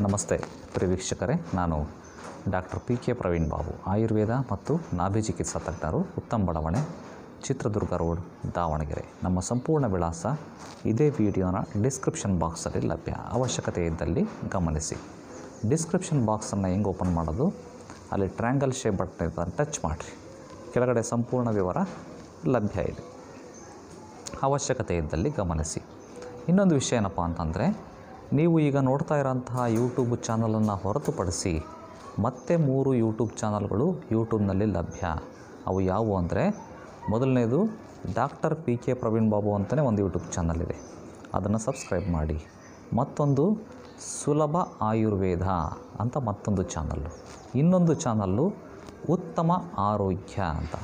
ನಮಸ್ತೆ ಪ್ರಿಯ ವೀಕ್ಷಕರೇ, ನಾನು doctor P K Praveen Babu, Ayurveda ಮತ್ತು ನಾಭಿ ಚಿಕಿತ್ಸಾ ತಜ್ಞರು ಉತ್ತಮ ಬಡಾವಣೆ, ಚಿತ್ರದುರ್ಗ ರೋಡ್, ದಾವಣಗೆರೆ. ನಮ್ಮ ಸಂಪೂರ್ಣ ವಿಳಾಸ ಇದೇ ವಿಡಿಯೋನ ಡಿಸ್ಕ್ರಿಪ್ಷನ್ ಬಾಕ್ಸಲ್ಲಿ ಲಭ್ಯ. ಅವಶ್ಯಕತೆ ಇದ್ದಲ್ಲಿ ಗಮನಿಸಿ. ಡಿಸ್ಕ್ರಿಪ್ಷನ್ ಬಾಕ್ಸನ್ನು ಹೆಂಗೆ ಓಪನ್ ಮಾಡೋದು? ಅಲ್ಲಿ ಟ್ರ್ಯಾಂಗಲ್ ಶೇಪ್ ಬಟನ್ ಇರ್ತದೆ ಟಚ್ ಮಾಡಿರಿ. ಕೆಳಗಡೆ ಸಂಪೂರ್ಣ ವಿವರ ಲಭ್ಯ ಇದೆ. ಅವಶ್ಯಕತೆ ಇದ್ದಲ್ಲಿ ಗಮನಿಸಿ. ಇನ್ನೊಂದು ವಿಷಯ ಏನಪ್ಪ ಅಂತಂದರೆ ನೀವು ಈಗ ನೋಡ್ತಾ ಇರೋಂತಹ ಯೂಟ್ಯೂಬ್ ಚಾನಲನ್ನು ಹೊರತುಪಡಿಸಿ ಮತ್ತೆ ಮೂರು ಯೂಟ್ಯೂಬ್ ಚಾನಲ್ಗಳು ಯೂಟ್ಯೂಬ್ನಲ್ಲಿ ಲಭ್ಯ. ಅವು ಯಾವುವು ಅಂದರೆ ಮೊದಲನೇದು doctor P K Praveen Babu ಅಂತಲೇ ಒಂದು ಯೂಟ್ಯೂಬ್ ಚಾನಲ್ ಇದೆ. ಅದನ್ನು ಸಬ್ಸ್ಕ್ರೈಬ್ ಮಾಡಿ. ಮತ್ತೊಂದು ಸುಲಭ ಆಯುರ್ವೇದ ಅಂತ ಮತ್ತೊಂದು ಚಾನಲ್ಲು. ಇನ್ನೊಂದು ಚಾನಲ್ಲು ಉತ್ತಮ ಆರೋಗ್ಯ ಅಂತ.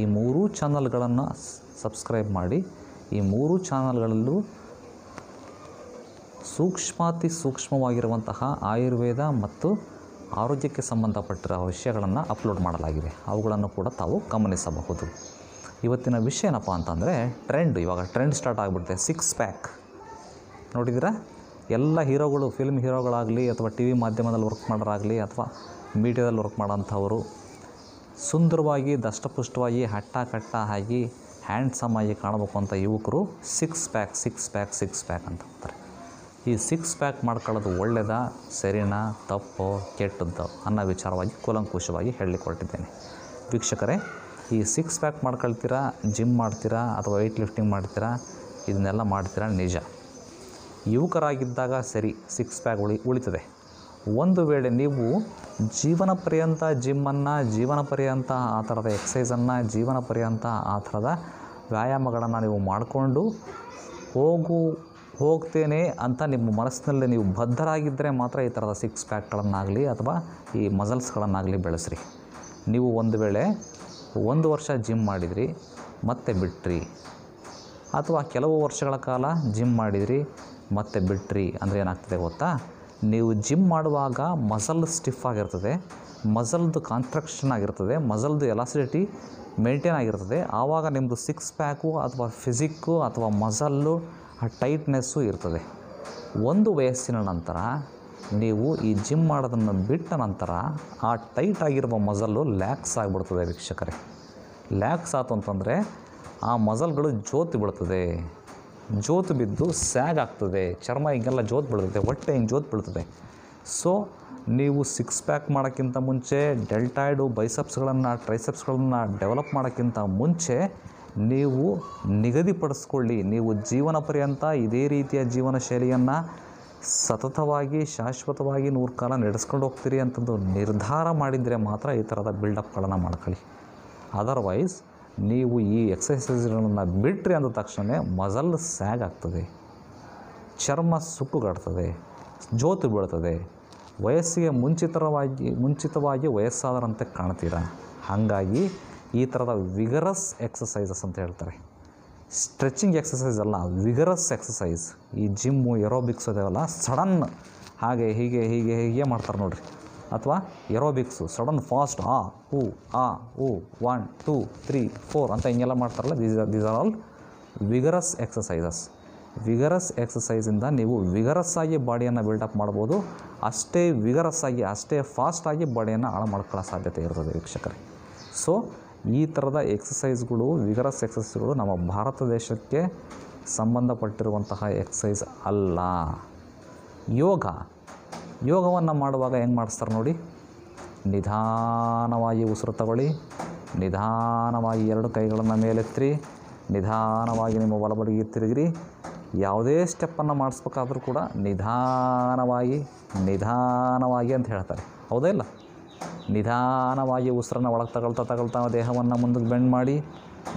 ಈ ಮೂರೂ ಚಾನಲ್ಗಳನ್ನು ಸಬ್ಸ್ಕ್ರೈಬ್ ಮಾಡಿ. ಈ ಮೂರು ಚಾನಲ್ಗಳಲ್ಲೂ ಸೂಕ್ಷ್ಮಾತಿ ಸೂಕ್ಷ್ಮವಾಗಿರುವಂತಹ ಆಯುರ್ವೇದ ಮತ್ತು ಆರೋಗ್ಯಕ್ಕೆ ಸಂಬಂಧಪಟ್ಟಿರೋ ವಿಷಯಗಳನ್ನು ಅಪ್ಲೋಡ್ ಮಾಡಲಾಗಿದೆ. ಅವುಗಳನ್ನು ಕೂಡ ತಾವು ಗಮನಿಸಬಹುದು. ಇವತ್ತಿನ ವಿಷಯ ಏನಪ್ಪ ಅಂತಂದರೆ ಟ್ರೆಂಡ್ ಇವಾಗ ಟ್ರೆಂಡ್ ಸ್ಟಾರ್ಟ್ ಆಗಿಬಿಡುತ್ತೆ ಸಿಕ್ಸ್ ಪ್ಯಾಕ್ ನೋಡಿದ್ದೀರಾ? ಎಲ್ಲ ಹೀರೋಗಳು ಫಿಲ್ಮ್ ಹೀರೋಗಳಾಗಲಿ ಅಥವಾ ಟಿ ವಿ ಮಾಧ್ಯಮದಲ್ಲಿ ವರ್ಕ್ ಮಾಡೋರಾಗಲಿ ಅಥವಾ ಮೀಡಿಯಾದಲ್ಲಿ ವರ್ಕ್ ಮಾಡೋಂಥವರು ಸುಂದರವಾಗಿ, ದಷ್ಟಪುಷ್ಟವಾಗಿ ಹಟ್ಟ ಕಟ್ಟ ಆಗಿ ಹ್ಯಾಂಡ್ಸಮ್ ಆಗಿ ಕಾಣಬೇಕು ಅಂತ ಯುವಕರು six pack six pack six pack ಅಂತ ಅಂತಾರೆ. ಈ ಸಿಕ್ಸ್ ಪ್ಯಾಕ್ ಮಾಡ್ಕೊಳ್ಳೋದು ಒಳ್ಳೆಯದಾ ಸರಿನಾ, ತಪ್ಪು, ಕೆಟ್ಟದ್ದು ಅನ್ನೋ ವಿಚಾರವಾಗಿ ಕೂಲಂಕುಷವಾಗಿ ಹೇಳಿಕೊಟ್ಟಿದ್ದೇನೆ. ವೀಕ್ಷಕರೇ, ಈ ಸಿಕ್ಸ್ ಪ್ಯಾಕ್ ಮಾಡ್ಕೊಳ್ತೀರಾ ಜಿಮ್ ಮಾಡ್ತೀರಾ, ಅಥವಾ ವೆಯ್ಟ್ ಲಿಫ್ಟಿಂಗ್ ಮಾಡ್ತೀರಾ, ಇದನ್ನೆಲ್ಲ ಮಾಡ್ತೀರಾ ನಿಜ. ಯುವಕರಾಗಿದ್ದಾಗ ಸರಿ ಸಿಕ್ಸ್ ಪ್ಯಾಕ್ ಉಳಿ, ಉಳಿತದೆ. ಒಂದು ವೇಳೆ ನೀವು ಜೀವನ ಪರ್ಯಂತ ಜಿಮ್ಮನ್ನು ಜೀವನ ಪರ್ಯಂತ ಆ ಥರದ ಎಕ್ಸಸೈಸನ್ನು ಜೀವನ ಪರ್ಯಂತ ಆ ಥರದ ವ್ಯಾಯಾಮಗಳನ್ನು ನೀವು ಮಾಡಿಕೊಂಡು ಹೋಗು ಹೋಗ್ತೇನೆ ಅಂತ ನಿಮ್ಮ ಮನಸ್ಸಿನಲ್ಲಿ ನೀವು ಬದ್ಧರಾಗಿದ್ದರೆ ಮಾತ್ರ ಈ ಥರದ ಸಿಕ್ಸ್ ಪ್ಯಾಕ್ಗಳನ್ನಾಗಲಿ ಅಥವಾ ಈ ಮಸಲ್ಸ್ಗಳನ್ನಾಗಲಿ ಬೆಳೆಸ್ರಿ. ನೀವು ಒಂದು ವೇಳೆ ಒಂದು ವರ್ಷ ಜಿಮ್ ಮಾಡಿದ್ರಿ, ಮತ್ತೆ ಬಿಟ್ರಿ. ಅಥವಾ ಕೆಲವು ವರ್ಷಗಳ ಕಾಲ ಜಿಮ್ ಮಾಡಿದ್ರಿ, ಮತ್ತೆ ಬಿಟ್ರಿ ಅಂದರೆ ಏನಾಗ್ತದೆ ಗೊತ್ತಾ? ನೀವು ಜಿಮ್ ಮಾಡುವಾಗ ಮಸಲ್ ಸ್ಟಿಫ್ ಆಗಿರ್ತದೆ ಮಸಲ್ದು ಕಾಂಟ್ರಕ್ಷನ್ ಆಗಿರ್ತದೆ ಮಸಲ್ದು ಎಲಾಸಿಡಿಟಿ ಮೇಂಟೈನ್ ಆಗಿರ್ತದೆ. ಆವಾಗ ನಿಮ್ಮದು ಸಿಕ್ಸ್ ಪ್ಯಾಕು ಅಥವಾ ಫಿಸಿಕ್ಕು ಅಥವಾ ಮಸಲ್ಲು ಆ ಟೈಟ್ನೆಸ್ಸು ಇರ್ತದೆ. ಒಂದು ವಯಸ್ಸಿನ ನಂತರ ನೀವು ಈ ಜಿಮ್ ಮಾಡೋದನ್ನು ಬಿಟ್ಟ ನಂತರ ಆ ಟೈಟ್ ಆಗಿರುವ ಮಸಲ್ಲು ಲ್ಯಾಕ್ಸ್ ಆಗಿಬಿಡ್ತದೆ ವೀಕ್ಷಕರೇ. ಲ್ಯಾಕ್ಸ್ ಆಯ್ತು ಅಂತಂದರೆ ಆ ಮಸಲ್ಗಳು ಜೋತು ಬಿಡ್ತದೆ ಜೋತು ಬಿದ್ದು ಸ್ಯಾಗ್ ಆಗ್ತದೆ. ಚರ್ಮ ಹಿಂಗೆಲ್ಲ ಜೋತು ಬೀಳ್ತದೆ. ಹೊಟ್ಟೆ ಹಿಂಗೆ ಜೋತು ಬೀಳ್ತದೆ. ಸೊ ನೀವು ಸಿಕ್ಸ್ ಪ್ಯಾಕ್ ಮಾಡೋಕ್ಕಿಂತ ಮುಂಚೆ ಡೆಲ್ಟಾಯ್ಡು ಬೈಸಪ್ಸ್ಗಳನ್ನು ಟ್ರೈಸೆಪ್ಸ್ಗಳನ್ನು ಡೆವಲಪ್ ಮಾಡೋಕ್ಕಿಂತ ಮುಂಚೆ ನೀವು ನಿಗದಿಪಡಿಸ್ಕೊಳ್ಳಿ. ನೀವು ಜೀವನ ಪರ್ಯಂತ ಇದೇ ರೀತಿಯ ಜೀವನ ಶೈಲಿಯನ್ನು ಸತತವಾಗಿ, ಶಾಶ್ವತವಾಗಿ ನೂರು ಕಾಲ ನಡೆಸ್ಕೊಂಡು ಹೋಗ್ತೀರಿ ಅಂತಂದು ನಿರ್ಧಾರ ಮಾಡಿದರೆ ಮಾತ್ರ ಈ ಥರದ ಬಿಲ್ಡಪ್ಗಳನ್ನು ಮಾಡ್ಕೊಳ್ಳಿ. ಅದರ್ವೈಸ್ ನೀವು ಈ ಎಕ್ಸಸೈಸ್ಗಳನ್ನು ಬಿಟ್ಟರೆ ಅಂದ ತಕ್ಷಣ ಮಸಲ್ ಸ್ಯಾಗ್ ಆಗ್ತದೆ. ಚರ್ಮ ಸುಕ್ಕುಗಡ್ತದೆ ಜೋತು ಬೀಳ್ತದೆ. ವಯಸ್ಸಿಗೆ ಮುಂಚಿತವಾಗಿ ಮುಂಚಿತವಾಗಿ ವಯಸ್ಸಾದರಂತೆ ಕಾಣ್ತೀರ? ಹಾಗಾಗಿ ಈ ಥರದ ವಿಗರಸ್ ಎಕ್ಸಸೈಸಸ್ ಅಂತ ಹೇಳ್ತಾರೆ. ಸ್ಟ್ರೆಚಿಂಗ್ ಎಕ್ಸಸೈಸ್ ಅಲ್ಲ ವಿಗರಸ್ ಎಕ್ಸಸೈಸ್ ಈ ಜಿಮ್ಮು ಎರೋಬಿಕ್ಸ್ ಅದಾವಲ್ಲ ಸಡನ್ ಹಾಗೆ ಹೀಗೆ ಹೀಗೆ ಹೀಗೆ ಮಾಡ್ತಾರೆ ನೋಡಿರಿ. ಅಥವಾ ಎರೋಬಿಕ್ಸು ಸಡನ್ ಫಾಸ್ಟ್ ಆ, ಹೂ ಆ ಹೂ ಒನ್ ಟೂ ತ್ರೀ ಫೋರ್ ಅಂತ ಹಿಂಗೆಲ್ಲ ಮಾಡ್ತಾರಲ್ಲ these these are all vigorous exercises vigorous ಎಕ್ಸಸೈಸಿಂದ ನೀವು ವಿಗರಸ್ ಆಗಿ ಬಾಡಿಯನ್ನು ಬಿಲ್ಡಪ್ ಮಾಡ್ಬೋದು. ಅಷ್ಟೇ ವಿಗರಸ್ ಆಗಿ, ಅಷ್ಟೇ ಫಾಸ್ಟಾಗಿ ಬಾಡಿಯನ್ನು ಹಾಳು ಮಾಡ್ಕೊಳ್ಳೋ ಸಾಧ್ಯತೆ ಇರ್ತದೆ ವೀಕ್ಷಕರೇ. ಸೊ ಈ ಥರದ ಎಕ್ಸಸೈಸ್ಗಳು ವಿಗರಸ್ ಎಕ್ಸಸೈಸ್ಗಳು ನಮ್ಮ ಭಾರತ ದೇಶಕ್ಕೆ ಸಂಬಂಧಪಟ್ಟಿರುವಂತಹ ಎಕ್ಸಸೈಸ್ ಅಲ್ಲ. ಯೋಗ, ಯೋಗವನ್ನು ಮಾಡುವಾಗ ಹೆಂಗೆ ಮಾಡಿಸ್ತಾರೆ ನೋಡಿ? ನಿಧಾನವಾಗಿ ಉಸಿರು ತಗೊಳ್ಳಿ, ನಿಧಾನವಾಗಿ ಎರಡು ಕೈಗಳನ್ನು ಮೇಲೆತ್ತಿರಿ ನಿಧಾನವಾಗಿ ನಿಮ್ಮ ಬಲಬಡಿಗೆ ತಿರುಗಿರಿ. ಯಾವುದೇ ಸ್ಟೆಪ್ಪನ್ನು ಮಾಡಿಸ್ಬೇಕಾದ್ರೂ ಕೂಡ ನಿಧಾನವಾಗಿ ನಿಧಾನವಾಗಿ ಅಂತ ಹೇಳ್ತಾರೆ. ಹೌದಾ ಇಲ್ಲ? ನಿಧಾನವಾಗಿ ಉಸಿರನ್ನು ಒಳಗೆ ತಗೊಳ್ತಾ ತಗೊಳ್ತಾ ದೇಹವನ್ನು ಮುಂದಕ್ಕೆ ಬೆಂಡ್ ಮಾಡಿ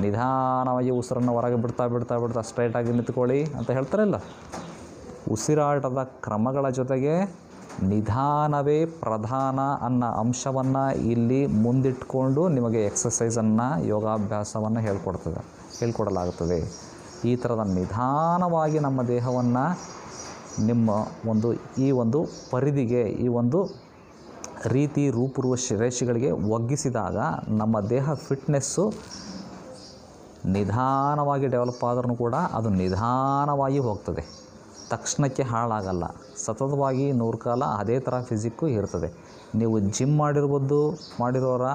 ನಿಧಾನವಾಗಿ ಉಸಿರನ್ನು ಹೊರಗೆ ಬಿಡ್ತಾ ಬಿಡ್ತಾ ಬಿಡ್ತಾ ಸ್ಟ್ರೈಟಾಗಿ ನಿಂತ್ಕೊಳ್ಳಿ ಅಂತ ಹೇಳ್ತಾರಲ್ಲ ಉಸಿರಾಟದ ಕ್ರಮಗಳ ಜೊತೆಗೆ ನಿಧಾನವೇ ಪ್ರಧಾನ ಅನ್ನೋ ಅಂಶವನ್ನು ಇಲ್ಲಿ ಮುಂದಿಟ್ಕೊಂಡು ನಿಮಗೆ ಎಕ್ಸಸೈಸನ್ನು ಯೋಗಾಭ್ಯಾಸವನ್ನು ಹೇಳ್ಕೊಡ್ತದೆ, ಹೇಳ್ಕೊಡಲಾಗುತ್ತದೆ. ಈ ಥರದ ನಿಧಾನವಾಗಿ ನಮ್ಮ ದೇಹವನ್ನು ನಿಮ್ಮ ಒಂದು ಈ ಒಂದು ಪರಿಧಿಗೆ, ಈ ಒಂದು ರೀತಿ ರೂಪುರುವ ಶಿರೇಷಿಗಳಿಗೆ ಒಗ್ಗಿಸಿದಾಗ ನಮ್ಮ ದೇಹ ಫಿಟ್ನೆಸ್ಸು ನಿಧಾನವಾಗಿ ಡೆವಲಪ್ ಆದ್ರೂ ಕೂಡ ಅದು ನಿಧಾನವಾಗಿ ಹೋಗ್ತದೆ. ತಕ್ಷಣಕ್ಕೆ ಹಾಳಾಗಲ್ಲ. ಸತತವಾಗಿ ನೂರು ಕಾಲ ಅದೇ ಥರ ಫಿಸಿಕ್ಕು ಇರ್ತದೆ. ನೀವು ಜಿಮ್ ಮಾಡಿರ್ಬೋದು, ಮಾಡಿರೋರ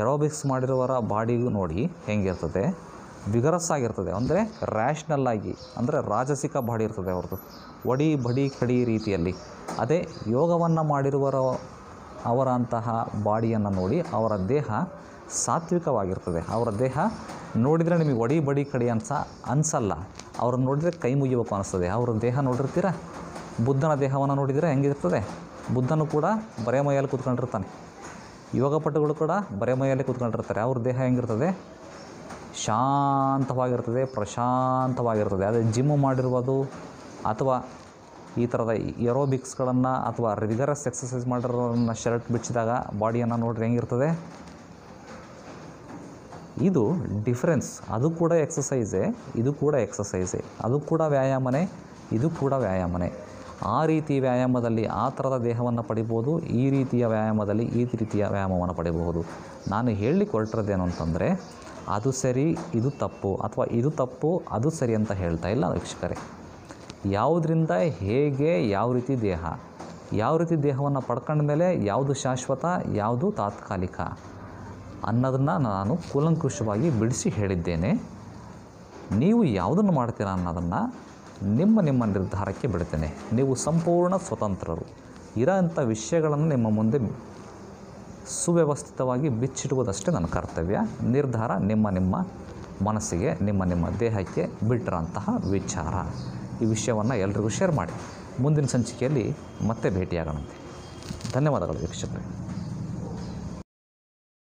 ಎರೋಬಿಕ್ಸ್ ಮಾಡಿರೋರ ಬಾಡಿಗೂ ನೋಡಿ ಹೆಂಗಿರ್ತದೆ. ವಿಗರಸ್ ಆಗಿರ್ತದೆ. ಅಂದರೆ ರ್ಯಾಷ್ನಲ್ ಆಗಿ, ಅಂದರೆ ರಾಜಸಿಕ ಬಾಡಿ ಇರ್ತದೆ ಅವ್ರದ್ದು. ಒಡಿ, ಬಡಿ, ಕಡಿ ರೀತಿಯಲ್ಲಿ. ಅದೇ ಯೋಗವನ್ನು ಮಾಡಿರುವರ ಅವರ ಅಂತಹ ಬಾಡಿಯನ್ನು ನೋಡಿ ಅವರ ದೇಹ ಸಾತ್ವಿಕವಾಗಿರ್ತದೆ. ಅವರ ದೇಹ ನೋಡಿದರೆ ನಿಮಗೆ ಒಡಿ ಬಡಿ ಕಡಿ ಅನ್ಸ, ಅನಿಸಲ್ಲ. ಅವ್ರನ್ನ ನೋಡಿದರೆ ಕೈ ಮುಗಿಬೇಕು ಅನಿಸ್ತದೆ. ಅವ್ರ ದೇಹ ನೋಡಿರ್ತೀರ? ಬುದ್ಧನ ದೇಹವನ್ನು ನೋಡಿದರೆ ಹೆಂಗಿರ್ತದೆ? ಬುದ್ಧನು ಕೂಡ ಬರೆ ಮೈಯಲ್ಲಿ ಕೂತ್ಕೊಂಡಿರ್ತಾನೆ. ಯೋಗಪಟುಗಳು ಕೂಡ ಬರೆ ಮೈಯಲ್ಲಿ ಕೂತ್ಕೊಂಡಿರ್ತಾರೆ. ಅವ್ರ ದೇಹ ಹೆಂಗಿರ್ತದೆ? ಶಾಂತವಾಗಿರ್ತದೆ, ಪ್ರಶಾಂತವಾಗಿರ್ತದೆ. ಅದೇ ಜಿಮ್ಮು ಮಾಡಿರ್ಬೋದು ಅಥವಾ ಈ ಥರದ ಏರೋಬಿಕ್ಸ್ಗಳನ್ನು ಅಥವಾ ರಿಗರಸ್ ಎಕ್ಸಸೈಸ್ ಮಾಡಿರೋರನ್ನ ಶರ್ಟ್ ಬಿಚ್ಚಿದಾಗ ಬಾಡಿಯನ್ನು ನೋಡ್ರಿ ಹೆಂಗಿರ್ತದೆ? ಇದು ಡಿಫ್ರೆನ್ಸ್ ಅದು ಕೂಡ ಎಕ್ಸಸೈಸೇ ಇದು ಕೂಡ ಎಕ್ಸಸೈಸೇ ಅದು ಕೂಡ ವ್ಯಾಯಾಮನೇ, ಇದು ಕೂಡ ವ್ಯಾಯಾಮನೇ. ಆ ರೀತಿ ವ್ಯಾಯಾಮದಲ್ಲಿ ಆ ಥರದ ದೇಹವನ್ನು ಪಡಿಬೋದು, ಈ ರೀತಿಯ ವ್ಯಾಯಾಮದಲ್ಲಿ ಈ ರೀತಿಯ ವ್ಯಾಯಾಮವನ್ನು ಪಡಿಬಹುದು. ನಾನು ಹೇಳಲಿಕ್ಕೆ ಹೊರಟಿರೋದೇನು ಅಂತಂದರೆ, ಅದು ಸರಿ, ಇದು ತಪ್ಪು, ಅಥವಾ ಇದು ತಪ್ಪು, ಅದು ಸರಿ ಅಂತ ಹೇಳ್ತಾ ಇಲ್ಲ ವೀಕ್ಷಕರೇ. ಯಾವುದರಿಂದ ಹೇಗೆ ಯಾವ ರೀತಿ ದೇಹ? ಯಾವ ರೀತಿ ದೇಹವನ್ನು ಪಡ್ಕೊಂಡ ಮೇಲೆ ಯಾವುದು ಶಾಶ್ವತ, ಯಾವುದು ತಾತ್ಕಾಲಿಕ? ಅನ್ನೋದನ್ನು ನಾನು ಕೂಲಂಕುಷವಾಗಿ ಬಿಡಿಸಿ ಹೇಳಿದ್ದೇನೆ. ನೀವು ಯಾವುದನ್ನು ಮಾಡ್ತೀರಾ ಅನ್ನೋದನ್ನು ನಿಮ್ಮ ನಿಮ್ಮ ನಿರ್ಧಾರಕ್ಕೆ ಬಿಡ್ತೇನೆ. ನೀವು ಸಂಪೂರ್ಣ ಸ್ವತಂತ್ರರು. ಇರೋಂಥ ವಿಷಯಗಳನ್ನು ನಿಮ್ಮ ಮುಂದೆ ಸುವ್ಯವಸ್ಥಿತವಾಗಿ ಬಿಚ್ಚಿಡುವುದಷ್ಟೇ ನನ್ನ ಕರ್ತವ್ಯ. ನಿರ್ಧಾರ ನಿಮ್ಮ ನಿಮ್ಮ ಮನಸ್ಸಿಗೆ, ನಿಮ್ಮ ನಿಮ್ಮ ದೇಹಕ್ಕೆ ಬಿಟ್ಟಿರೋಂತಹ ವಿಚಾರ. ಈ ವಿಷಯವನ್ನು ಎಲ್ರಿಗೂ ಶೇರ್ ಮಾಡಿ. ಮುಂದಿನ ಸಂಚಿಕೆಯಲ್ಲಿ ಮತ್ತೆ ಭೇಟಿಯಾಗೋಣಂತೆ. ಧನ್ಯವಾದಗಳು ವೀಕ್ಷಕರೇ.